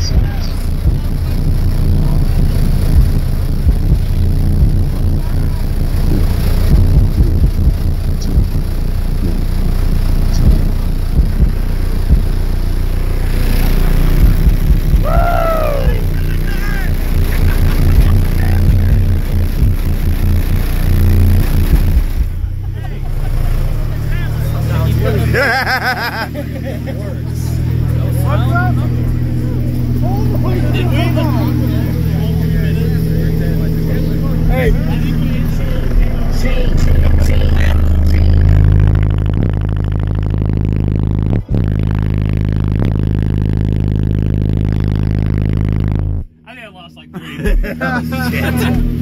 works. What's up? 嘿嘿嘿